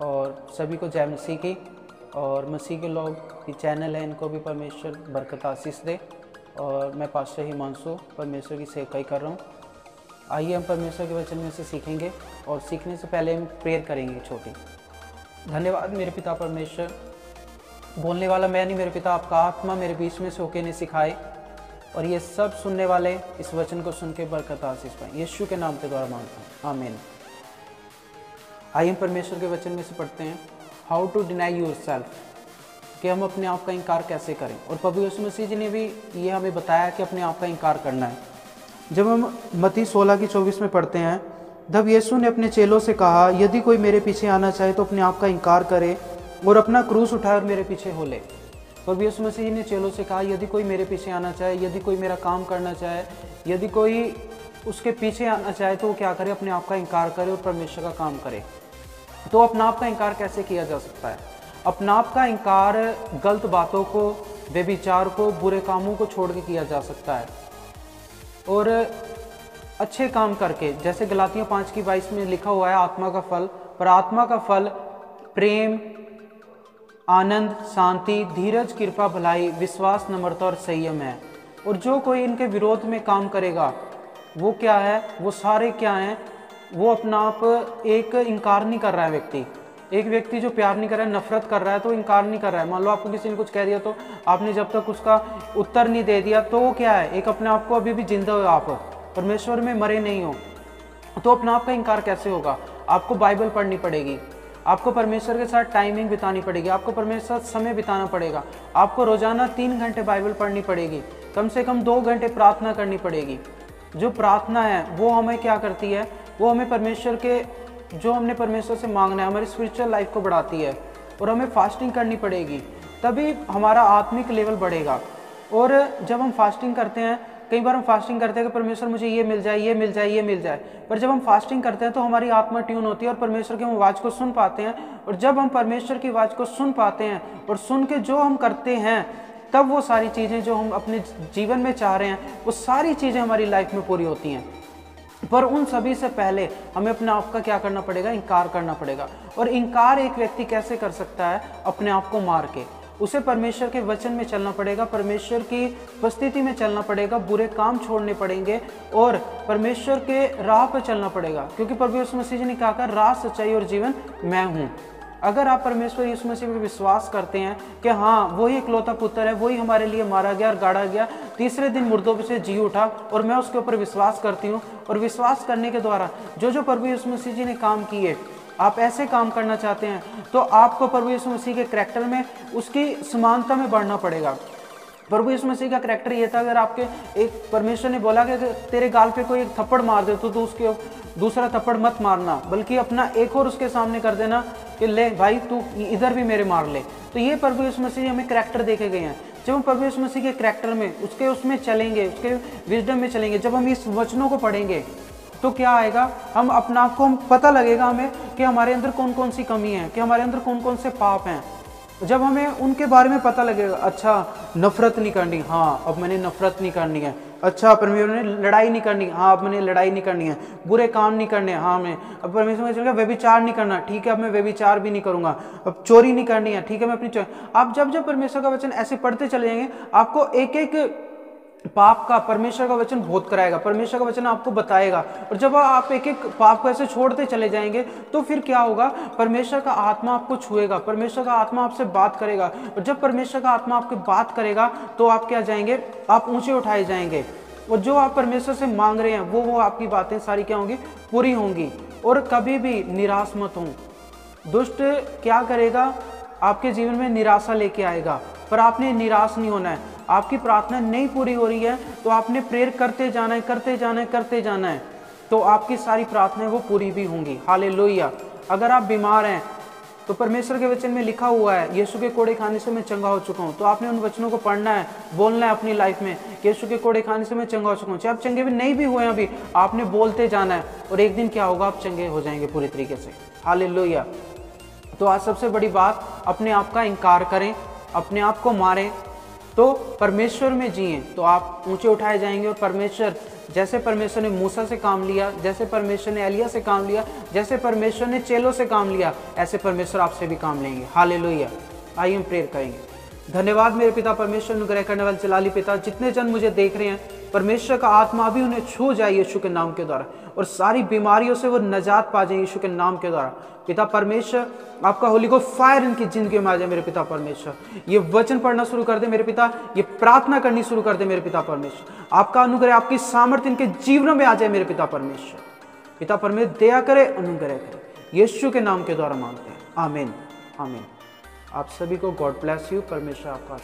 और सभी को जय मसीह की। और मसीह के लोग ये चैनल है, इनको भी परमेश्वर बरकत आशीष दे। और मैं पास्टर हिमांशु, परमेश्वर की सेवकाई कर रहा हूँ। आइए हम परमेश्वर के वचन में से सीखेंगे और सीखने से पहले हम प्रेयर करेंगे छोटी। धन्यवाद मेरे पिता परमेश्वर। बोलने वाला मैं नहीं, मेरे पिता, आपका आत्मा मेरे बीच में से होके ने सिखाए। और ये सब सुनने वाले इस वचन को सुन के बरकत आशीष पाए। यीशु के नाम के द्वारा माँगता हूँ। आमीन। आइए हम परमेश्वर के वचन में से पढ़ते हैं। How to deny your self कि हम अपने आप का इनकार कैसे करें। और प्रभु यीशु मसीह जी ने भी ये हमें बताया कि अपने आप का इनकार करना है। जब हम मती 16 की 24 में पढ़ते हैं, तब यीशु ने अपने चेलों से कहा, यदि कोई मेरे पीछे आना चाहे तो अपने आप का इनकार करे और अपना क्रूस उठाए और मेरे पीछे हो ले। प्रभु यीशु मसीह जी ने चेलों से कहा, यदि कोई मेरे पीछे आना चाहे, यदि कोई मेरा काम करना चाहे, यदि कोई उसके पीछे आना चाहे तो वो क्या करे? अपने आप का इनकार करे और परमेश्वर का काम करे। तो अपना आप का इनकार कैसे किया जा सकता है? अपना आप का इनकार गलत बातों को, व्यभिचार को, बुरे कामों को छोड़ के किया जा सकता है। और अच्छे काम करके, जैसे गलातियों पाँच की बाईस में लिखा हुआ है, आत्मा का फल, पर आत्मा का फल प्रेम, आनंद, शांति, धीरज, कृपा, भलाई, विश्वास, नम्रता और संयम है। और जो कोई इनके विरोध में काम करेगा वो क्या है? वो सारे क्या हैं? वो अपना आप एक इनकार नहीं कर रहा है व्यक्ति। एक व्यक्ति जो प्यार नहीं कर रहा है, नफरत कर रहा है तो इनकार नहीं कर रहा है। मान लो आपको किसी ने कुछ कह दिया तो आपने जब तक उसका उत्तर नहीं दे दिया तो वो क्या है? एक अपने आप को अभी भी ज़िंदा हो आप। परमेश्वर में मरे नहीं हो। तो अपने आप का इनकार कैसे होगा? आपको बाइबल पढ़नी पड़ेगी। आपको परमेश्वर के साथ टाइमिंग बितानी पड़ेगी। आपको परमेश्वर के साथ समय बिताना पड़ेगा। आपको रोज़ाना तीन घंटे बाइबल पढ़नी पड़ेगी। कम से कम दो घंटे प्रार्थना करनी पड़ेगी। जो प्रार्थना है, वो हमें क्या करती है? वो हमें परमेश्वर के, जो हमने परमेश्वर से मांगना है, हमारी स्पिरिचुअल लाइफ को बढ़ाती है और हमें फास्टिंग करनी पड़ेगी। तभी हमारा आत्मिक लेवल बढ़ेगा। और जब हम फास्टिंग करते हैं, कई बार हम फास्टिंग करते हैं कि परमेश्वर मुझे ये मिल जाए, ये मिल जाए, ये मिल जाए। पर जब हम फास्टिंग करते हैं तो हमारी आत्मा ट्यून होती है और परमेश्वर की हम आवाज़ को सुन पाते हैं। और जब हम परमेश्वर की आवाज़ को सुन पाते हैं और सुन के जो हम करते हैं तब वो सारी चीज़ें जो हम अपने जीवन में चाह रहे हैं, वो सारी चीज़ें हमारी लाइफ में पूरी होती हैं। पर उन सभी से पहले हमें अपने आप का क्या करना पड़ेगा? इनकार करना पड़ेगा। और इनकार एक व्यक्ति कैसे कर सकता है? अपने आप को मार के। उसे परमेश्वर के वचन में चलना पड़ेगा, परमेश्वर की उपस्थिति में चलना पड़ेगा, बुरे काम छोड़ने पड़ेंगे, और परमेश्वर के राह पर चलना पड़ेगा। क्योंकि परमेश्वर मसीह जी ने कहा राह, सच्चाई और जीवन मैं हूँ। अगर आप परमेश्वर यीशु मसीह पर विश्वास करते हैं कि हाँ वही इकलौता पुत्र है वही हमारे लिए मारा गया और गाड़ा गया तीसरे दिन मुर्दों से जी उठा और मैं उसके ऊपर विश्वास करती हूँ और विश्वास करने के द्वारा जो जो प्रभु यीशु मसीह जी ने काम किए आप ऐसे काम करना चाहते हैं तो आपको प्रभु यीशु मसीह के करेक्टर में उसकी समानता में बढ़ना पड़ेगा। प्रभु यीशु मसीह का करेक्टर ये था अगर आपके एक परमेश्वर ने बोला कि तेरे गाल पे कोई एक थप्पड़ मार दे तो, तो उसके दूसरा थप्पड़ मत मारना, बल्कि अपना एक और उसके सामने कर देना कि ले भाई तू इधर भी मेरे मार ले। तो ये प्रभु यीशु मसीह हमें करैक्टर देखे गए हैं। जब हम प्रभु यीशु मसीह के करैक्टर में, उसके उसमें चलेंगे, उसके विजडम में चलेंगे, जब हम इस वचनों को पढ़ेंगे तो क्या आएगा? हम अपना आप को हम पता लगेगा हमें कि हमारे अंदर कौन कौन सी कमी है, कि हमारे अंदर कौन कौन से पाप हैं। जब हमें उनके बारे में पता लगेगा अच्छा नफरत नहीं करनी हाँ अब मैंने नफरत नहीं करनी है। अच्छा परमेश्वर ने लड़ाई नहीं करनी। हाँ अब मैंने लड़ाई नहीं करनी है। बुरे काम नहीं करने। हाँ मैं, अब परमेश्वर ने व्यभिचार नहीं करना। ठीक है, अब मैं व्यभिचार भी नहीं करूँगा। अब चोरी नहीं करनी है। ठीक है, मैं अपनी आप जब जब परमेश्वर का वचन ऐसे पढ़ते चले जाएँगे, आपको एक एक पाप का, परमेश्वर का वचन बोध कराएगा, परमेश्वर का वचन आपको बताएगा। और जब आप एक एक पाप को ऐसे छोड़ते चले जाएँगे तो फिर क्या होगा? परमेश्वर का आत्मा आपको छुएगा, परमेश्वर का आत्मा आपसे बात करेगा। और जब परमेश्वर का आत्मा आपके बात करेगा तो आप क्या जाएँगे? आप ऊँचे उठाए जाएँगे। और जो आप परमेश्वर से मांग रहे हैं, वो वो आपकी बातें सारी क्या होंगी? पूरी होंगी। और कभी भी निराश मत हो। दुष्ट क्या करेगा? आपके जीवन में निराशा लेके आएगा। पर आपने निराश नहीं होना है। आपकी प्रार्थना नहीं पूरी हो रही है तो आपने प्रेयर करते जाना है, करते जाना है, करते जाना है तो आपकी सारी प्रार्थनाएँ वो पूरी भी होंगी। हाले अगर आप बीमार हैं तो परमेश्वर के वचन में लिखा हुआ है, यीशु के कोड़े खाने से मैं चंगा हो चुका हूँ। तो आपने उन वचनों को पढ़ना है, बोलना है अपनी लाइफ में, यीशु के कोड़े खाने से मैं चंगा हो चुका हूँ। चाहे आप चंगे भी नहीं भी हुए अभी, आपने बोलते जाना है, और एक दिन क्या होगा, आप चंगे हो जाएँगे पूरी तरीके से। हाले तो आज सबसे बड़ी बात, अपने आप का इनकार करें, अपने आप को मारें तो परमेश्वर में जिए तो आप ऊँचे उठाए जाएँगे और परमेश्वर, जैसे परमेश्वर ने मूसा से काम लिया, जैसे परमेश्वर ने एलिया से काम लिया, जैसे परमेश्वर ने चेलों से काम लिया, ऐसे परमेश्वर आपसे भी काम लेंगे। हाल आइए हम प्रेयर करेंगे। धन्यवाद मेरे पिता परमेश्वर, अनुग्रह करने वाले चलाली पिता, जितने जन मुझे देख रहे हैं परमेश्वर का आत्मा भी उन्हें छू जाए यीशु के नाम के द्वारा और सारी बीमारियों से वो नजात पा जाए यीशु के नाम के द्वारा। पिता परमेश्वर, आपका होली को फायर इनकी ज़िंदगी में आ जाए मेरे पिता परमेश्वर। ये वचन पढ़ना शुरू कर दे मेरे पिता, ये प्रार्थना करनी शुरू कर दे मेरे पिता परमेश्वर। आपका अनुग्रह, आपकी सामर्थ्य इनके जीवनों में आ जाए मेरे पिता परमेश्वर। पिता परमेश्वर, दया करे, अनुग्रह करे। यीशु के नाम के द्वारा मांगते हैं। आमीन। आमीन। आप सभी को गॉड ब्लेस यू परमेश्वर आपका